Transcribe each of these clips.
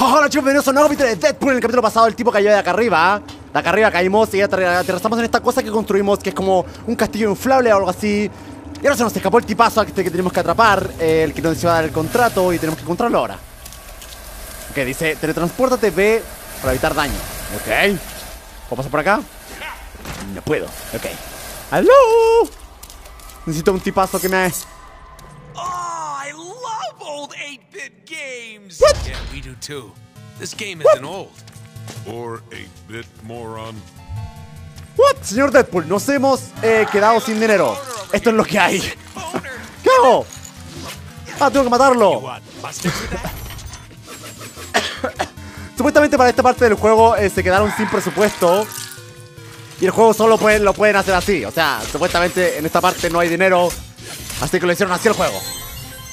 Hola chicos, bienvenidos a un nuevo de Deadpool En el capítulo pasado el tipo cayó de acá arriba. De acá arriba caímos y ater- aterrizamos en esta cosa que construimos Que es como un castillo inflable o algo así. Y ahora se nos escapó el tipazo este que tenemos que atrapar El que nos iba a dar el contrato y tenemos que encontrarlo ahora. Ok, dice teletranspórtate B para evitar daño Ok. ¿Puedo pasar por acá? No puedo, ok. ¡Aló! Necesito un tipazo que me... Old 8-bit games. What? Yeah, we do too. This game isn't old. Or 8-bit moron. What? Señor Deadpool, nos hemos eh, quedado sin dinero Esto es lo que hay. ¿Qué hago? Ah, tengo que matarlo. Supuestamente para esta parte del juego eh, se quedaron sin presupuesto. Y el juego solo pueden- lo pueden hacer así. O sea, supuestamente en esta parte no hay dinero. Así que lo hicieron así el juego.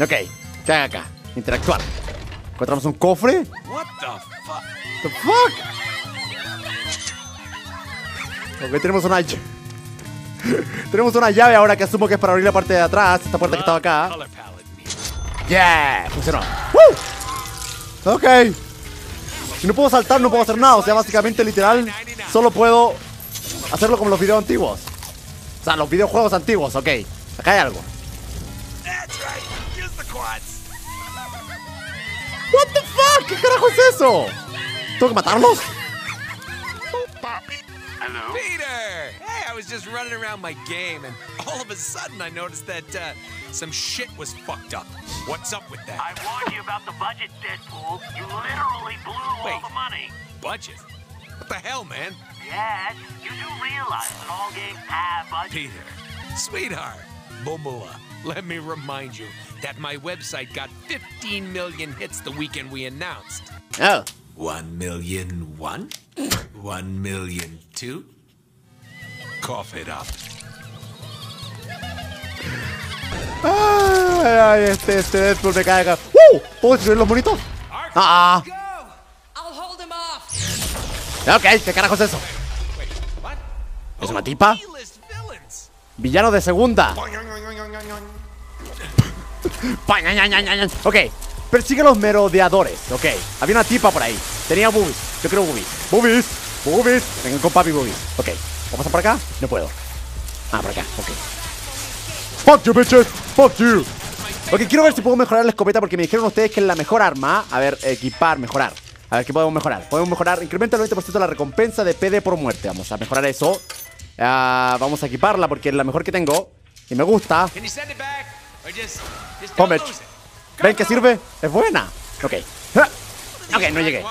Ok, ¿qué hay acá? Interactuar. Encontramos un cofre. What the fuck? The fuck? Ok, tenemos una ll- Tenemos una llave ahora que asumo que es para abrir la parte de atrás, esta puerta que estaba acá. Yeah, funcionó. ¡Woo! Ok. Si no puedo saltar, no puedo hacer nada. O sea, básicamente, literal, solo puedo hacerlo como los videos antiguos. O sea, los videojuegos antiguos, ok. Acá hay algo. ¿Qué carajo es eso? ¿Tengo que matarlos? Peter! Hey, I was just running around my game, and all of a sudden I noticed that uh, some shit was fucked up. What's up with that? I warned you about the budget, Deadpool. You literally blew all the money. Budget? What the hell, man? Yes, you do realize that all games have budgets. Peter, sweetheart, Bumula, let me remind you that my website got 15 million hits the weekend we announced. Oh. One million one? One million two? Cough it up. Ay, ay, este, este Deadpool me acá. ¡Uh! ¿Puedo destruir los monitos? Ah, Go! I'll hold him off. ah. Ok, ¿qué carajo es eso? ¿Es una tipa? Villano de segunda. Ok, persigue a los merodeadores. Ok, había una tipa por ahí. Tenía boobies. Yo creo boobies. Boobies. Boobies. Vengan con papi boobies. Ok, ¿puedo pasar por acá? No puedo. Ah, por acá. Ok. Fuck you, bitches. Fuck you. Ok, quiero ver si puedo mejorar la escopeta porque me dijeron ustedes que es la mejor arma. A ver, equipar, mejorar. A ver, ¿qué podemos mejorar? Podemos mejorar, incrementa el 90% la recompensa de PD por muerte. Vamos a mejorar eso. Ah, vamos a equiparla porque es la mejor que tengo. Y me gusta. Homage. ¿Ven que sirve? Es buena. Ok. Ah. Ok, no llegué.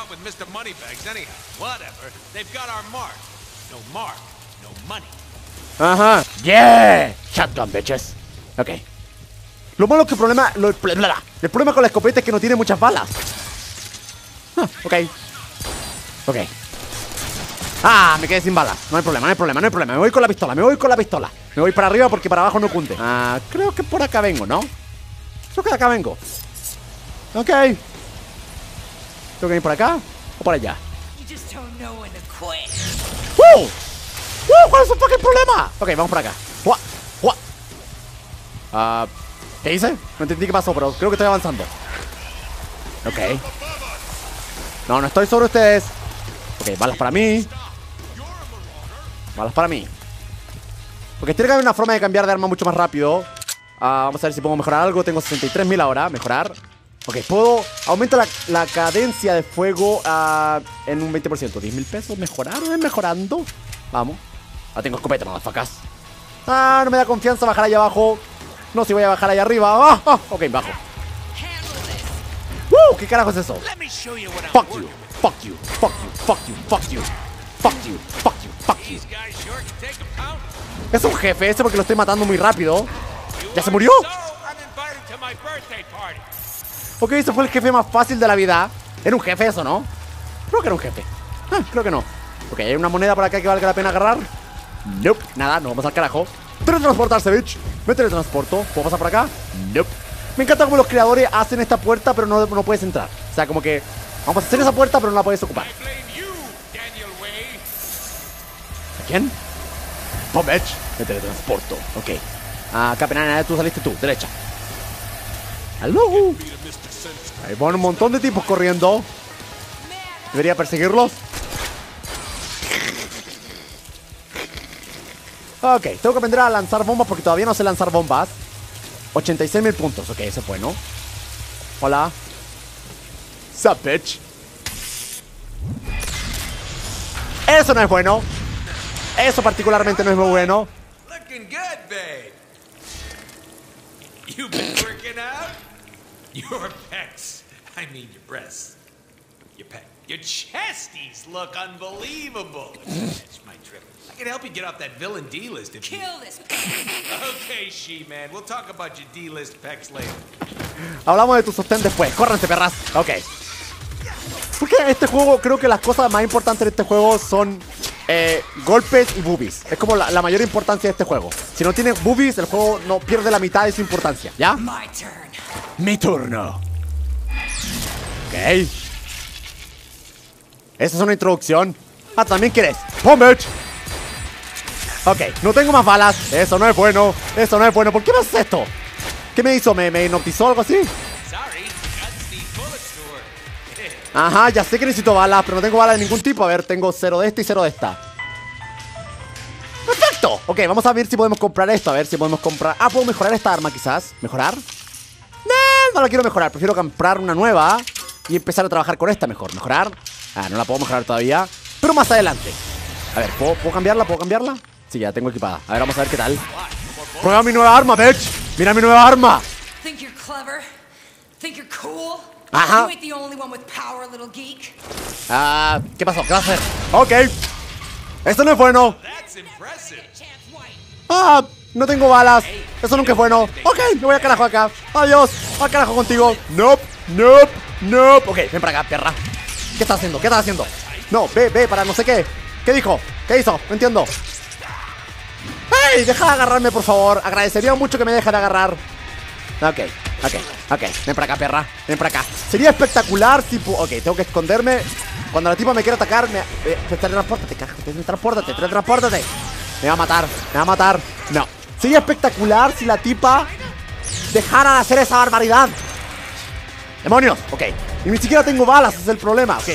Ajá. Yeah. Shotgun, bitches. Ok. Lo malo es que el problema... Lo, el problema con la escopeta es que no tiene muchas balas. Ah, ok. Ok. Ah, me quedé sin balas. No hay problema, no hay problema, no hay problema. Me voy con la pistola, me voy con la pistola. Me voy para arriba porque para abajo no cunde. Ah, creo que por acá vengo, ¿no? Creo que de acá vengo. Ok. ¿Tengo que ir por acá o por allá? ¡Uh! ¡Uh! ¿Cuál es el fucking problema? Ok, vamos por acá. Ah, ¿Qué hice? No entendí qué pasó, pero creo que estoy avanzando. Ok. No, no estoy sobre ustedes. Ok, balas para mí. Balas para mí. Porque tiene que haber una forma de cambiar de arma mucho más rápido. Ah, vamos a ver si puedo mejorar algo. Tengo 63.000 ahora. Mejorar. Ok, puedo. Aumenta la, la cadencia de fuego ah, en un 20%. 10 mil pesos. ¿Mejorar mejorando? Vamos. Ahora tengo escopeta, motherfuckers. Ah, no me da confianza bajar allá abajo. No, si voy a bajar allá arriba. Ah, ah, ok, bajo. ¡Uh! ¿Qué carajo es eso? You Fuck you. Fuck you. Fuck you. Fuck you. Fuck you. Fuck you. Fuck you. Fuck. Es un jefe ese porque lo estoy matando muy rápido. ¿Ya se murió? Ok, ese fue el jefe más fácil de la vida. Era un jefe eso, ¿no? Creo que era un jefe. Ah, creo que no. Ok, hay una moneda por acá que valga la pena agarrar. Nope, nada, no vamos al carajo. Teletransportarse, bitch. Me teletransporto. ¿Puedo pasar por acá? Nope. Me encanta cómo los creadores hacen esta puerta, pero no, no puedes entrar. O sea, como que vamos a hacer esa puerta, pero no la puedes ocupar. Quién? Bitch. Me teletransporto. Ok. Ah, acá penana, tú saliste tú, derecha. ¡Aló! Ahí van un montón de tipos corriendo. Debería perseguirlos. Ok, tengo que aprender a lanzar bombas porque todavía no sé lanzar bombas. 86 mil puntos, ok, eso es bueno. Hola. Sup, bitch. Eso no es bueno. Eso particularmente no es muy bueno. Looking good, babe. You been working out? Your pecs. I mean your breasts. Your pec. Your chesties look unbelievable. It's my trip. I can help you get off that villain D list if you. Kill this. Okay, she man. We'll talk about your D list pecs later. Hablamos de tu sostén después. Córranse, perras. Ok. Porque este juego, creo que las cosas más importantes de este juego son eh, golpes y boobies. Es como la, la mayor importancia de este juego. Si no tiene boobies, el juego no pierde la mitad de su importancia. ¿Ya? My turn. Mi turno. Ok. Esa es una introducción. Ah, también quieres. Pomech. Ok, no tengo más balas. Eso no es bueno. Eso no es bueno. ¿Por qué me haces esto? ¿Qué me hizo? ¿Me, me hipnotizó algo así? Sorry, Ajá, ya sé que necesito balas, pero no tengo balas de ningún tipo. A ver, tengo cero de esta y cero de esta. ¡Perfecto! Ok, vamos a ver si podemos comprar esto. A ver si podemos comprar... Ah, ¿puedo mejorar esta arma quizás? ¿Mejorar? No, no la quiero mejorar. Prefiero comprar una nueva y empezar a trabajar con esta mejor. ¿Mejorar? Ah, no la puedo mejorar todavía. Pero más adelante. A ver, ¿puedo, ¿puedo cambiarla? ¿Puedo cambiarla? Sí, ya la tengo equipada. A ver, vamos a ver qué tal. Prueba mi nueva arma, bitch. Mira mi nueva arma. Clever? You ain't the only one with power, little geek. Ah, ¿qué pasó? ¿Qué va a hacer? Ok. Esto no es bueno. Ah, no tengo balas. Eso nunca es bueno. Ok, me voy a carajo acá. Adiós. Al carajo contigo. Nope, nope, nope. Ok, ven para acá, perra. ¿Qué estás haciendo? ¿Qué estás haciendo? No, ve, ve, para no sé qué. ¿Qué dijo? ¿Qué hizo? No entiendo. ¡Hey! Deja de agarrarme, por favor. Agradecería mucho que me dejen agarrar. Ok, ok, ok. Ven para acá, perra. Ven para acá. Sería espectacular si... pu- Ok, tengo que esconderme. Cuando la tipa me quiera atacar, me... eh, teletranspórtate, carajo. Teletranspórtate, teletranspórtate. Me va a matar, me va a matar. No. Sería espectacular si la tipa dejara de hacer esa barbaridad. ¡Demonios! Ok. Y ni siquiera tengo balas, ese es el problema. Ok.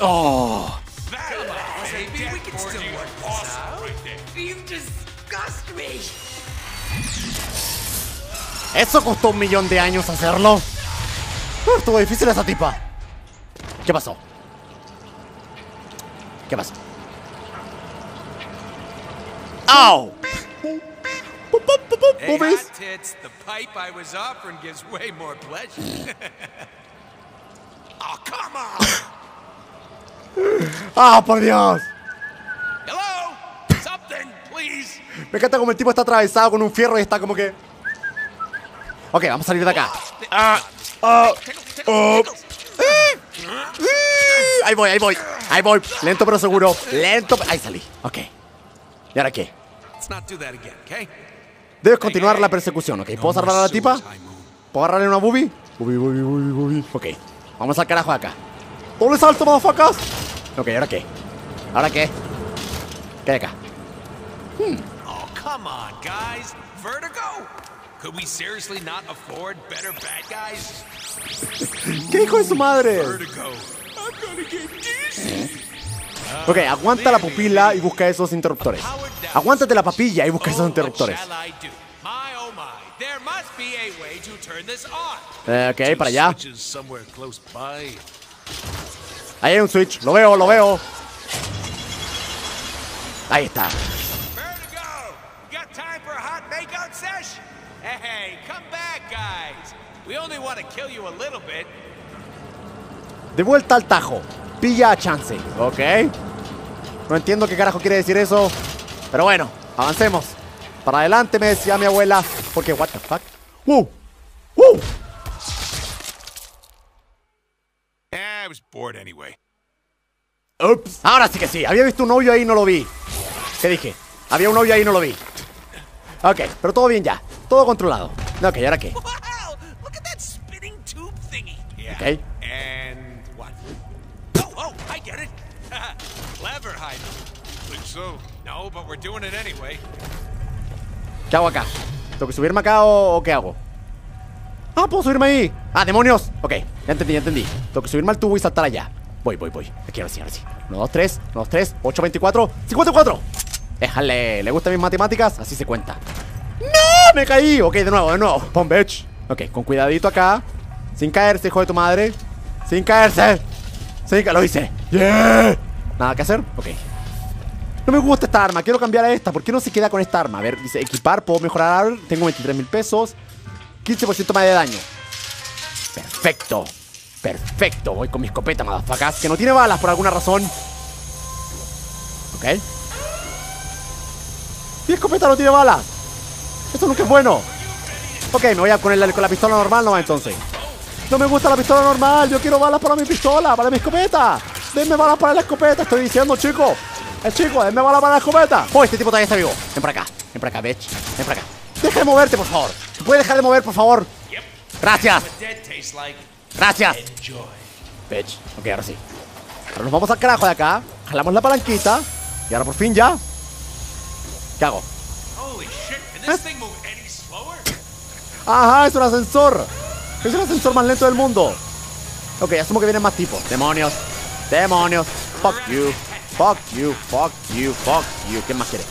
Oh. Eso costó un millón de años hacerlo. Uh, estuvo difícil esa tipa. ¿Qué pasó? ¿Qué pasó? ¡Au! Hey, boobies. hot tits, the pipe I was offering gives way more pleasure. oh, come on! ¡Ah, por Dios! Hello? Something, please. Me encanta como el tipo está atravesado con un fierro y está como que... Ok, vamos a salir de acá. Ah, ah, oh. Ahí voy, ahí voy. Ahí voy. Lento pero seguro. Lento. Ahí salí. Ok. ¿Y ahora qué? Debes continuar la persecución, ¿ok? ¿Puedo salvar a la tipa? ¿Puedo agarrarle una boobie? Boobie, boobie, boobie, boobie. Ok. Vamos al carajo de acá. ¡Doble salto, motherfuckers! Ok, ¿ahora qué? ¿Ahora qué? ¿Qué hay acá? Oh, come on, guys. Vertigo? Could we seriously not afford better bad guys? ¿Qué hijo de su madre? Ok, aguanta la pupila y busca esos interruptores. Aguántate la papilla y busca esos Oh, interruptores. shall I do? My my. There must be a way to turn this on. Eh, ok, para allá. Switches somewhere close by. Ahí hay un switch. Lo veo, lo veo. Ahí está. Hey, come back, guys. We only want to kill you a little bit. De vuelta al tajo. Pilla a chance. Ok. No entiendo qué carajo quiere decir eso. Pero bueno, avancemos. Para adelante me decía mi abuela. Porque, what the fuck. ¡Uh! Eh, I was bored anyway. Ups. Ahora sí que sí. Había visto un hoyo ahí y no lo vi. ¿Qué dije? Había un hoyo ahí y no lo vi. Ok, pero todo bien ya. Todo controlado. Ok, ¿y ahora qué? Oh, oh, anyway. ¿Qué hago acá? ¿Tengo que subirme acá o, o qué hago? Ah, puedo subirme ahí. Ah, demonios. Ok, ya entendí, ya entendí. Tengo que subirme al tubo y saltar allá. Voy, voy, voy. Aquí, ahora sí, ahora sí. 1, 2, 3, 1, 2, 3, 8, 24, 54. Déjale, ¿le gustan mis matemáticas? Así se cuenta. ¡No! Me caí. Ok, de nuevo, de nuevo. Pon bitch. Ok, con cuidadito acá. Sin caerse, hijo de tu madre. Sin caerse. Sin que lo hice. Yeah. Nada que hacer. Ok. No me gusta esta arma, quiero cambiar a esta. ¿Por qué no se queda con esta arma? A ver, dice equipar, puedo mejorar. Tengo 23 mil pesos. 15% más de daño. Perfecto. Perfecto. Voy con mi escopeta, madafacas. Que no tiene balas por alguna razón. Ok. Mi escopeta no tiene balas. Esto nunca es bueno. Ok, me voy a poner con la pistola normal nomás entonces. No me gusta la pistola normal. Yo quiero balas para mi pistola, para mi escopeta. Denme balas para la escopeta, estoy diciendo, chico. El chico, denme balas para la escopeta. Oh, este tipo todavía está vivo. Ven para acá. Ven para acá, bitch. Ven para acá. Deja de moverte, por favor. ¿Se puede dejar de mover, por favor? Gracias. Gracias. Bitch. Ok, ahora sí. Ahora nos vamos al carajo de acá. Jalamos la palanquita. Y ahora por fin ya. ¿Qué hago? Holy shit, can this thing move any slower? Ajá, es un ascensor. Es el ascensor más lento del mundo. Ok, asumo que vienen más tipos. Demonios. Demonios. Fuck you. Fuck you. Fuck you. Fuck you. ¿Quién más quiere?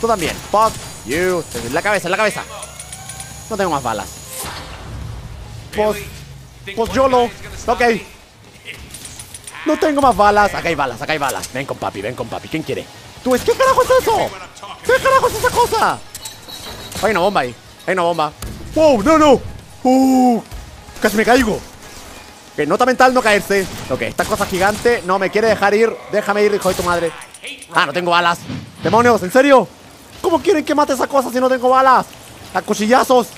Tú también. Fuck you. En la cabeza, en la cabeza. No tengo más balas. Pues, pues YOLO. Ok. No tengo más balas. Acá hay balas, acá hay balas. Ven con papi, ven con papi. ¿Quién quiere? Tú, es ¿qué carajo es eso? ¿Qué carajo es esa cosa? Hay una bomba ahí. Hay una bomba. ¡Wow! ¡No, no! ¡Uh! ¡Casi me caigo! Ok, nota mental no caerse. Ok, esta cosa gigante no me quiere dejar ir. Déjame ir, hijo de tu madre. Ah, no tengo balas. ¡Demonios! ¿En serio? ¿Cómo quieren que mate esa cosa si no tengo balas? ¡A cuchillazos!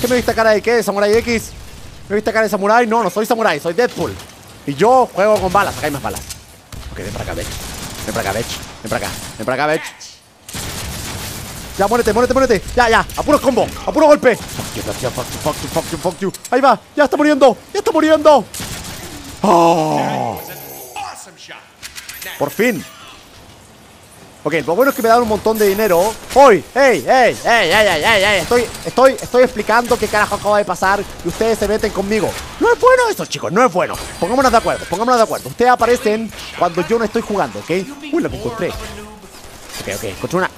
¿Qué me viste cara de qué? ¿De Samurai X? ¿Me viste cara de Samurai? No, no soy Samurai, soy Deadpool. Y yo juego con balas. Acá hay más balas. Ok, ven para acá, bitch. Ven para acá, bitch. Ven para acá. Ven para acá, bitch. Ya, muérete, muérete, muérete. Ya, ya. A puro combo. A puro golpe. Fuck you, fuck you, fuck you, fuck you, fuck you. Ahí va. Ya está muriendo. Ya está muriendo. Oh, por fin. Ok, lo bueno es que me dan un montón de dinero. ¡Hoy! ¡Ey! ¡Ey! ¡Ey! ¡Ey! ¡Ey! ¡Ey! ey! Estoy, estoy, estoy explicando qué carajo acaba de pasar y ustedes se meten conmigo. No es bueno eso, chicos, no es bueno. Pongámonos de acuerdo, pongámonos de acuerdo. Ustedes aparecen cuando yo no estoy jugando, ¿ok? Uy, lo que encontré. Ok, ok, encontré una.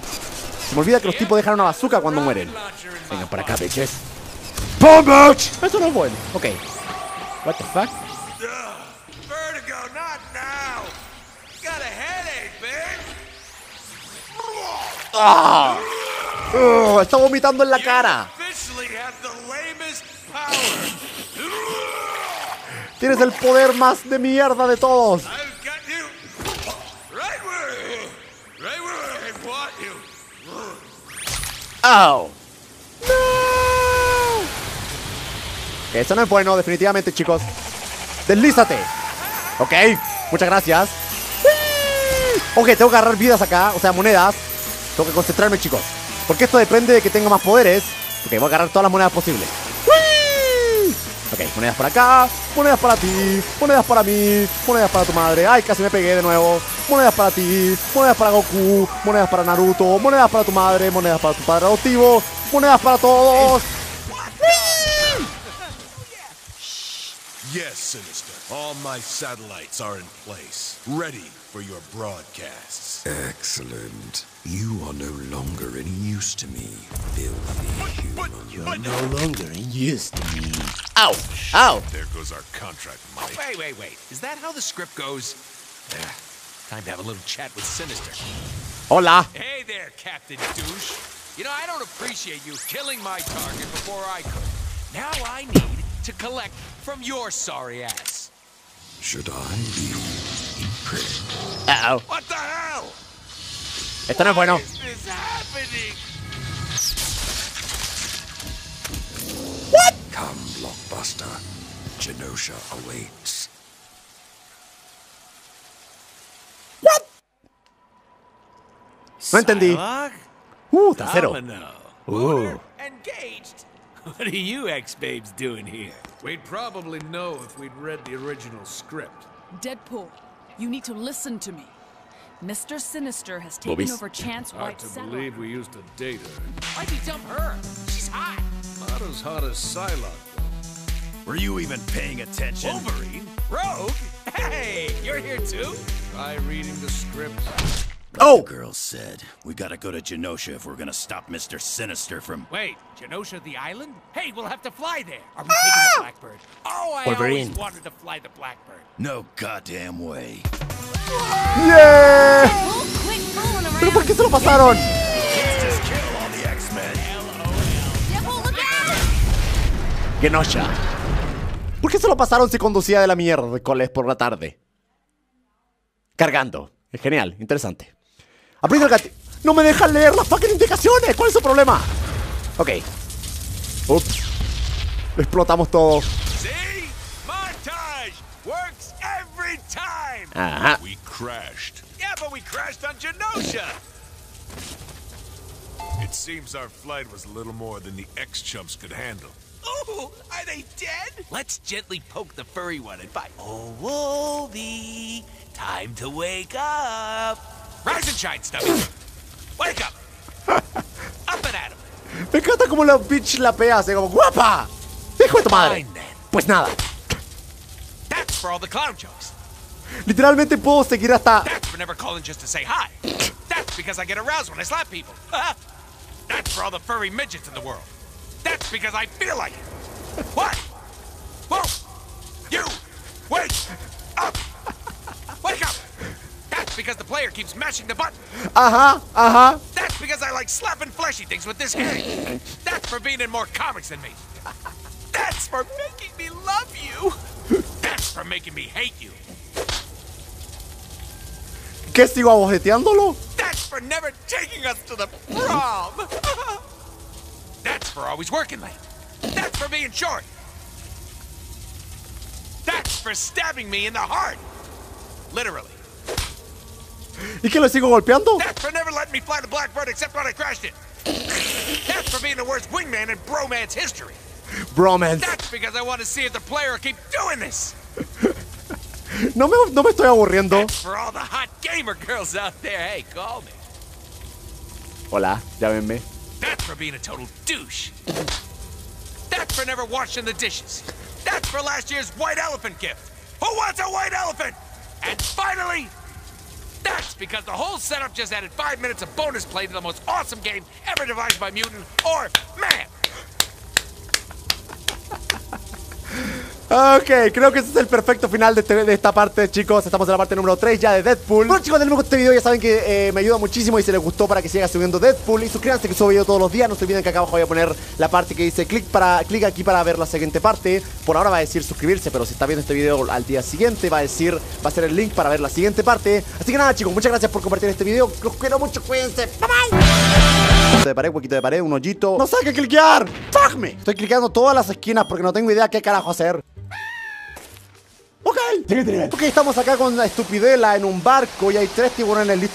Se me olvida que los tipos dejan una bazooka cuando mueren. Vengan para acá, bitches. ¡Bomb bitch! Eso no es bueno. Ok. What the fuck? Ugh, está vomitando en la cara. Tienes el poder más de mierda de todos. ¡Au! ¡No! Eso no es bueno, definitivamente, chicos. ¡Deslízate! Ok, muchas gracias. Ok, tengo que agarrar vidas acá, o sea, monedas. Tengo que concentrarme, chicos. Porque esto depende de que tenga más poderes. Ok, voy a agarrar todas las monedas posibles. ¡Whee! Ok, monedas por acá, monedas para ti, monedas para mí, monedas para tu madre. Ay, casi me pegué de nuevo. Monedas para ti, monedas para Goku, monedas para Naruto, monedas para tu madre, monedas para tu padre adoptivo, monedas para todos. Yes, Sinister. All my satellites are in place, ready for your broadcasts. Excellent. You are no longer any use to me, filthy human. But No longer in use to me. Ow! Ow! there goes our contract Mike. Wait, wait, wait. Is that how the script goes? Eh, time to have a little chat with Sinister. Hola. Hey there, Captain Douche. You know, I don't appreciate you killing my target before I could. Now I need to collect from your sorry ass. Should I be impressed? Uh-oh. What the hell? Esto no es bueno. Is this happening? Come, Blockbuster. Genosha awaits. What? No entendí. Dialogue? Uh, trasero. Domino. Uh. Engaged. What are you ex-babes doing here? We'd probably know if we'd read the original script. Deadpool, you need to listen to me. Mr. Sinister has taken Boobies. over Chance Hard White to Settlement. believe we used to date her. Why'd you dump her? She's hot. Not as hot as Psylocke, though. Were you even paying attention? Wolverine? Rogue? Hey, you're You're here too? Try reading the script. Oh! Girl said, we gotta go to Genosha if we're gonna stop Mr. Sinister from. Wait, Genosha the island? Hey, we'll have to fly there. Are we taking the Blackbird? Oh, I Wolverine. always wanted to fly the Blackbird. No goddamn way. ¡Yeah! ¿Pero por qué se lo pasaron? The! Genosha. ¿Por qué se lo pasaron si conducía de la mierda de coles por la tarde? Cargando. Es genial, interesante. Aprieta el gatillo. No me dejan leer las fucking indicaciones. ¿Cuál es su problema? Ok. Ups. Lo explotamos todo. See? Montage works every time. Ajá. We crashed. Yeah, but we crashed on Genosha. It seems our flight was a little more than the X-chumps could handle. Ooh, are they dead? Let's gently poke the furry one and fight. Oh, Wolvie, time to wake up. Rise and shine, Stubby. Wake up. up and at him. Me encanta como la bitch la pea, así como guapa. Hijo de tu madre. Pues nada. That's for all the clown jokes. Literalmente puedo seguir hasta. That's for never calling just to say hi. That's because I get aroused when I slap people. That's for all the furry midgets in the world. That's because I feel like it. What? Whoa! You! Wake up! Wake up! That's because the player keeps mashing the button. Uh-huh, uh-huh. That's because I like slapping fleshy things with this hand. That's for being in more comics than me. That's for making me love you. That's for making me hate you. ¿Qué sigo abojeteándolo? That's for never taking us to the prom. That's for always working late. That's for being short. That's for stabbing me in the heart. Literally. ¿Y que lo sigo golpeando? That's for never letting me fly the Blackbird except when I crashed it. That's for being the worst wingman in bromance history. Bromance. That's because I want to see if the player will keep doing this. No me, no me estoy aburriendo. For all the hot gamer girls out there. Hey, call me. Hola, llámenme. That's for being a total douche. That's for never washing the dishes. That's for last year's white elephant gift. Who wants a white elephant? And finally, that's because the whole setup just added five minutes of bonus play to the most awesome game ever devised by mutant or man. Ok, creo que ese es el perfecto final de, este- de esta parte, chicos. Estamos en la parte número 3 ya de Deadpool. Bueno, chicos, tenemos este video. Ya saben que eh, me ayuda muchísimo y si les gustó para que siga subiendo Deadpool. Y suscríbanse que subo video todos los días. No se olviden que acá abajo voy a poner la parte que dice clic para clic aquí para ver la siguiente parte. Por ahora va a decir suscribirse, pero si está viendo este video al día siguiente, va a decir, va a ser el link para ver la siguiente parte. Así que nada, chicos, muchas gracias por compartir este video. Los quiero mucho, cuídense. Bye bye. de pared, huequito de pared, un hoyito. No qué cliquear. Fuck me. Estoy cliqueando todas las esquinas porque no tengo idea qué carajo hacer. Ok. Ok, estamos acá con la estupidela en un barco y hay tres tiburones listos